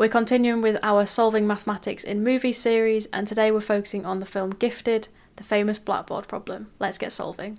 We're continuing with our Solving Mathematics in Movies series, and today we're focusing on the film Gifted, the famous blackboard problem. Let's get solving.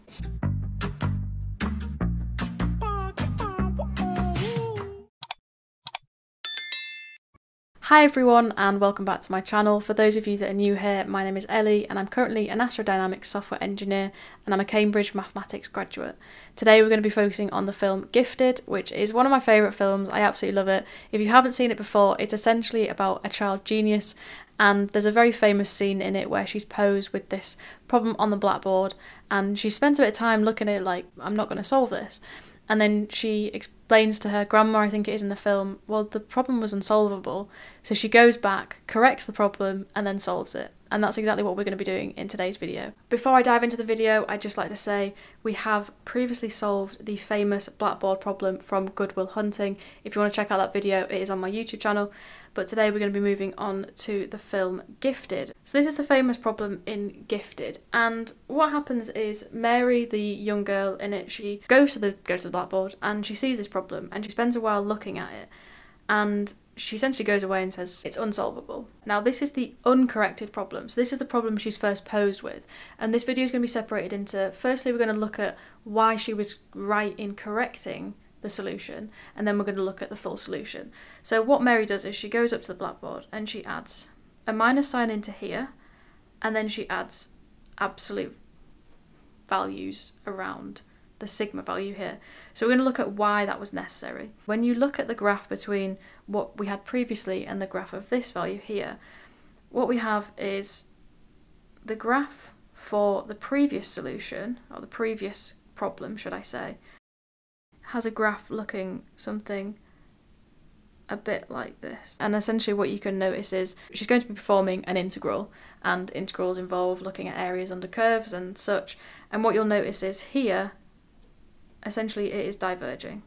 Hi everyone and welcome back to my channel. For those of you that are new here, my name is Ellie and I'm currently an astrodynamics software engineer and I'm a Cambridge mathematics graduate. Today we're going to be focusing on the film Gifted, which is one of my favourite films. I absolutely love it. If you haven't seen it before, it's essentially about a child genius and there's a very famous scene in it where she's posed with this problem on the blackboard and she spends a bit of time looking at it like, I'm not going to solve this. And then she explains to her grandma, I think it is in the film, well, the problem was unsolvable. So she goes back, corrects the problem, and then solves it. And that's exactly what we're going to be doing in today's video. Before I dive into the video, I'd just like to say we have previously solved the famous blackboard problem from Good Will Hunting. If you want to check out that video, it is on my YouTube channel but today we're going to be moving on to the film Gifted. So this is the famous problem in Gifted, and what happens is Mary, the young girl in it, she goes to the goes to the blackboard and she sees this problem and she spends a while looking at it, and she essentially goes away and says it's unsolvable. Now, this is the uncorrected problem. So, this is the problem she's first posed with. And this video is going to be separated into firstly, we're going to look at why she was right in correcting the solution and then we're going to look at the full solution. So what Mary does is she goes up to the blackboard and she adds a minus sign into here and then she adds absolute values around the sigma value here. So we're going to look at why that was necessary. When you look at the graph between what we had previously and the graph of this value here, what we have is the graph for the previous solution, or the previous problem, should I say, has a graph looking something a bit like this. And essentially what you can notice is she's going to be performing an integral and integrals involve looking at areas under curves and such. And what you'll notice is here, essentially it is diverging.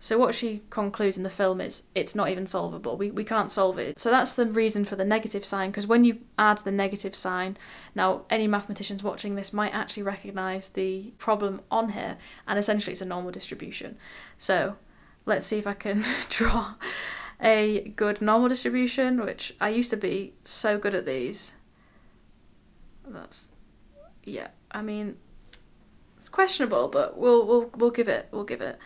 So what she concludes in the film is it's not even solvable. We, we can't solve it. So that's the reason for the negative sign because when you add the negative sign, now any mathematicians watching this might actually recognize the problem on here and essentially it's a normal distribution. So let's see if I can draw a good normal distribution, which I used to be so good at these. That's yeah, I mean it's questionable, but we'll we'll we'll give it we'll give it.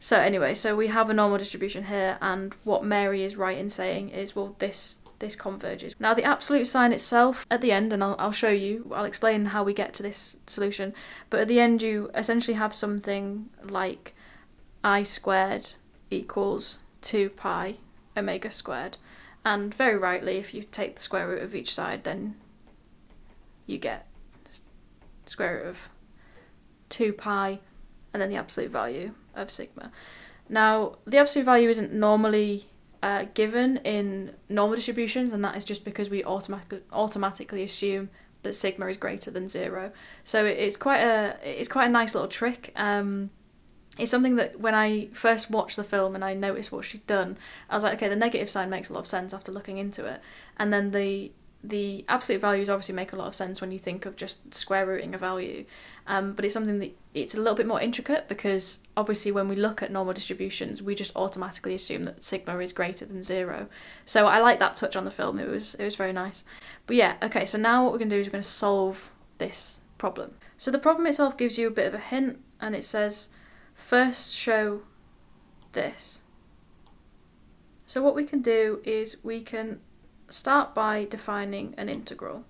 So anyway, so we have a normal distribution here, and what Mary is right in saying is, well, this this converges. Now the absolute sign itself at the end, and I'll, I'll show you, I'll explain how we get to this solution, but at the end you essentially have something like i squared equals 2 pi omega squared. And very rightly, if you take the square root of each side, then you get square root of 2 pi and then the absolute value of sigma. Now, the absolute value isn't normally uh, given in normal distributions, and that is just because we automatically automatically assume that sigma is greater than zero. So it's quite a it's quite a nice little trick. Um, it's something that when I first watched the film and I noticed what she'd done, I was like, okay, the negative sign makes a lot of sense after looking into it, and then the the absolute values obviously make a lot of sense when you think of just square rooting a value, um, but it's something that it's a little bit more intricate because obviously when we look at normal distributions, we just automatically assume that sigma is greater than zero. So I like that touch on the film. It was it was very nice. But yeah, okay. So now what we're going to do is we're going to solve this problem. So the problem itself gives you a bit of a hint, and it says first show this. So what we can do is we can start by defining an integral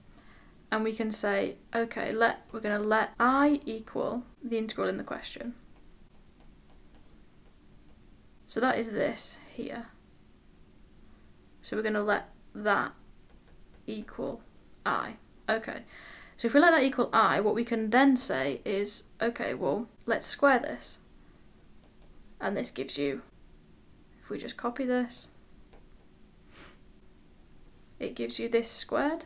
and we can say, okay, let we're going to let i equal the integral in the question. So that is this here. So we're going to let that equal i. Okay. So if we let that equal i, what we can then say is, okay, well, let's square this. And this gives you, if we just copy this, it gives you this squared.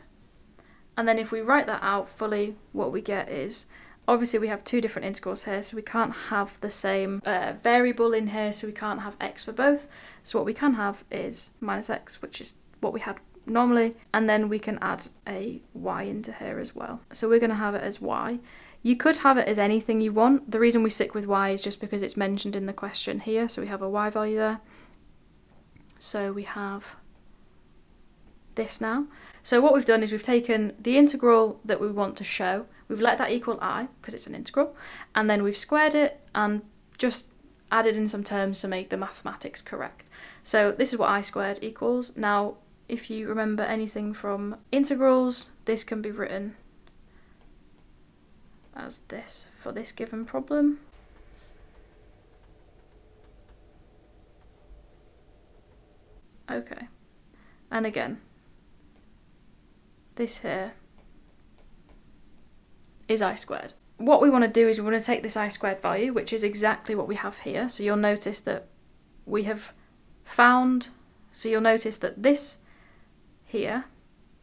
And then if we write that out fully, what we get is, obviously we have two different integrals here, so we can't have the same uh, variable in here, so we can't have x for both. So what we can have is minus x, which is what we had normally, and then we can add a y into here as well. So we're going to have it as y. You could have it as anything you want. The reason we stick with y is just because it's mentioned in the question here, so we have a y value there. So we have this now. So what we've done is we've taken the integral that we want to show, we've let that equal i, because it's an integral, and then we've squared it and just added in some terms to make the mathematics correct. So this is what i squared equals. Now, if you remember anything from integrals, this can be written as this for this given problem. Okay, and again, this here is i squared. What we want to do is we want to take this i squared value, which is exactly what we have here. So you'll notice that we have found, so you'll notice that this here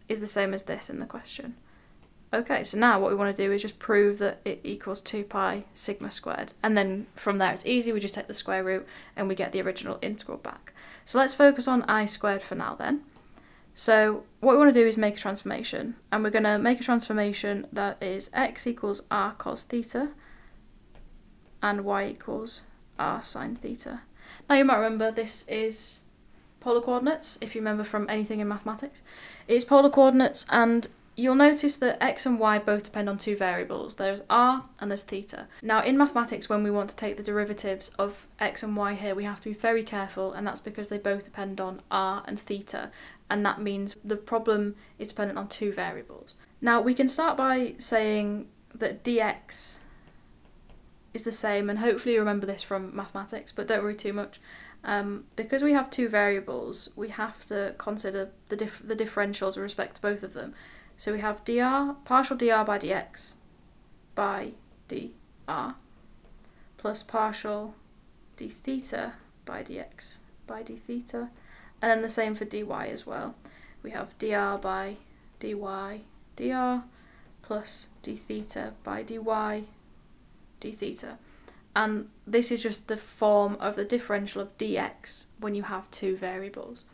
is the same as this in the question. Okay, so now what we want to do is just prove that it equals 2 pi sigma squared. And then from there it's easy, we just take the square root and we get the original integral back. So let's focus on i squared for now then. So what we want to do is make a transformation. And we're going to make a transformation that is x equals r cos theta and y equals r sine theta. Now you might remember this is polar coordinates, if you remember from anything in mathematics. It's polar coordinates and You'll notice that x and y both depend on two variables. There's r and there's theta. Now in mathematics when we want to take the derivatives of x and y here we have to be very careful and that's because they both depend on r and theta and that means the problem is dependent on two variables. Now we can start by saying that dx is the same and hopefully you remember this from mathematics but don't worry too much. Um, because we have two variables we have to consider the, dif the differentials with respect to both of them. So we have dr, partial dr by dx by dr plus partial d theta by dx by d theta. And then the same for dy as well. We have dr by dy dr plus d theta by dy d theta. And this is just the form of the differential of dx when you have two variables.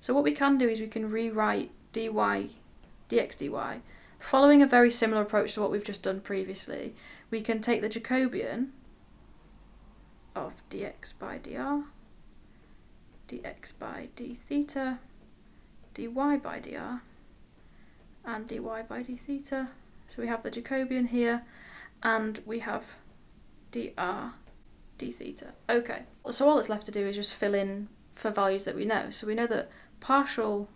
So what we can do is we can rewrite dy dx dy, following a very similar approach to what we've just done previously, we can take the Jacobian of dx by dr, dx by d theta, dy by dr, and dy by d theta. So we have the Jacobian here, and we have dr d theta. Okay, so all that's left to do is just fill in for values that we know. So we know that partial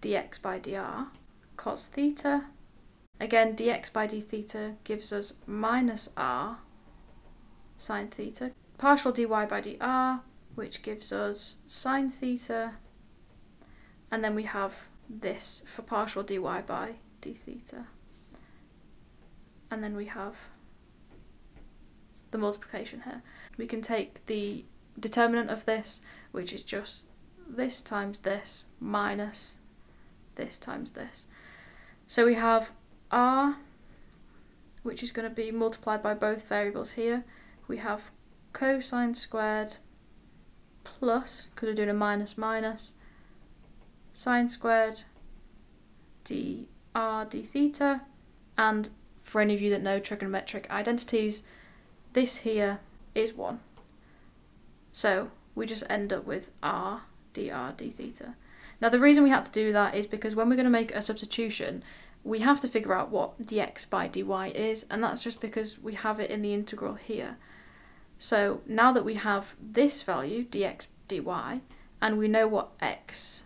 dx by dr cos theta. Again, dx by d theta gives us minus r sine theta. Partial dy by dr, which gives us sine theta. And then we have this for partial dy by d theta. And then we have the multiplication here. We can take the determinant of this, which is just this times this minus this times this. So we have r, which is going to be multiplied by both variables here. We have cosine squared plus, because we're doing a minus minus, sine squared dr d theta, and for any of you that know trigonometric identities, this here is 1. So we just end up with r dr d theta. Now the reason we had to do that is because when we're going to make a substitution, we have to figure out what dx by dy is, and that's just because we have it in the integral here. So now that we have this value, dx dy, and we know what x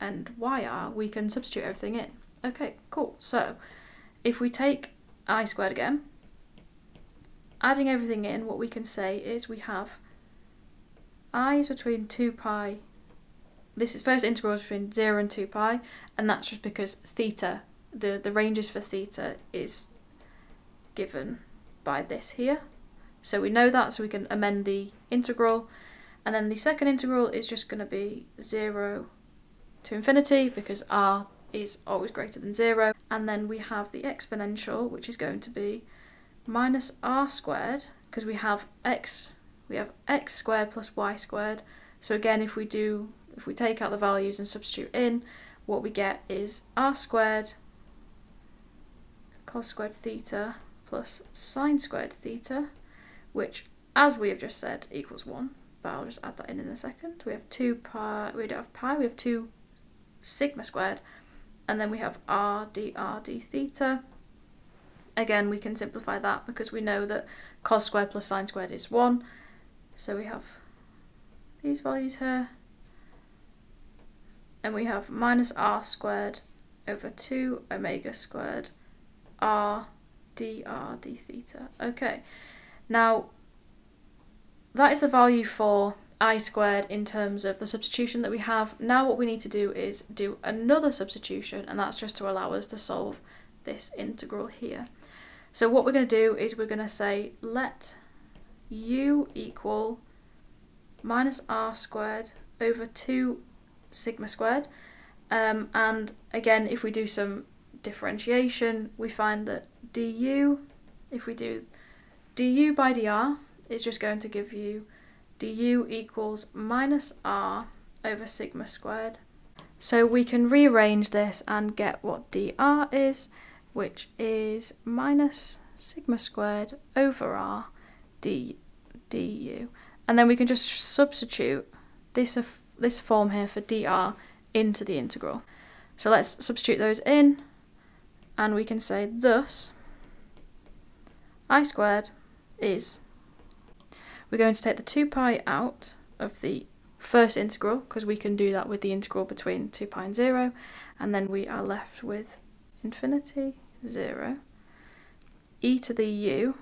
and y are, we can substitute everything in. Okay, cool. So if we take i squared again, adding everything in, what we can say is we have i is between 2 pi this is first integral between 0 and 2 pi, and that's just because theta, the, the ranges for theta is given by this here. So we know that, so we can amend the integral. And then the second integral is just going to be 0 to infinity, because r is always greater than 0. And then we have the exponential, which is going to be minus r squared, because we have x, we have x squared plus y squared. So again, if we do if we take out the values and substitute in, what we get is r squared cos squared theta plus sine squared theta, which, as we have just said, equals 1. But I'll just add that in in a second. We have 2 pi, we don't have pi, we have 2 sigma squared, and then we have r dr d theta. Again, we can simplify that because we know that cos squared plus sine squared is 1. So we have these values here. And we have minus r squared over 2 omega squared r dr d theta. Okay, now that is the value for i squared in terms of the substitution that we have. Now what we need to do is do another substitution and that's just to allow us to solve this integral here. So what we're going to do is we're going to say let u equal minus r squared over 2 sigma squared um, and again if we do some differentiation we find that du if we do du by dr it's just going to give you du equals minus r over sigma squared. So we can rearrange this and get what dr is, which is minus sigma squared over r d, du. And then we can just substitute this, this form here for dr into the integral. So let's substitute those in, and we can say thus i squared is we're going to take the 2 pi out of the first integral because we can do that with the integral between 2 pi and 0 and then we are left with infinity 0 e to the u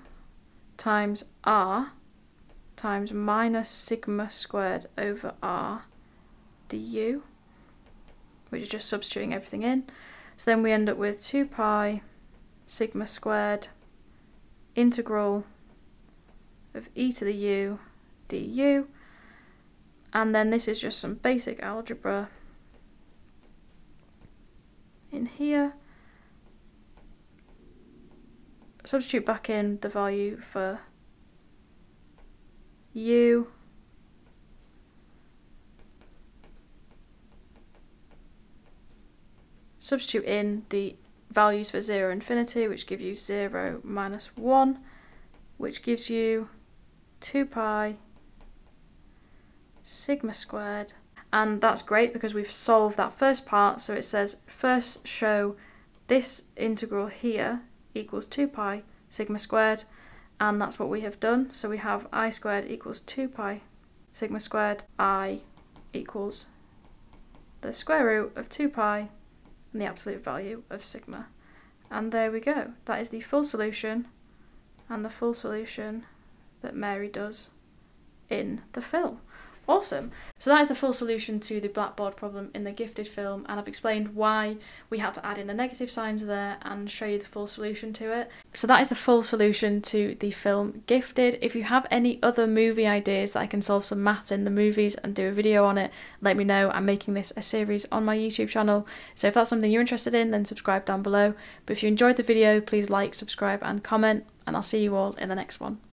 times r times minus sigma squared over r du which is just substituting everything in. So then we end up with 2 pi sigma squared integral of e to the u du. And then this is just some basic algebra in here. Substitute back in the value for u substitute in the values for 0 infinity which give you 0 minus 1 which gives you 2 pi sigma squared. And that's great because we've solved that first part. So it says first show this integral here equals 2 pi sigma squared. And that's what we have done. So we have i squared equals 2 pi sigma squared i equals the square root of 2 pi and the absolute value of sigma and there we go that is the full solution and the full solution that Mary does in the film. Awesome. So that is the full solution to the blackboard problem in the gifted film and I've explained why we had to add in the negative signs there and show you the full solution to it. So that is the full solution to the film Gifted. If you have any other movie ideas that I can solve some maths in the movies and do a video on it, let me know. I'm making this a series on my YouTube channel. So if that's something you're interested in, then subscribe down below. But if you enjoyed the video, please like, subscribe and comment and I'll see you all in the next one.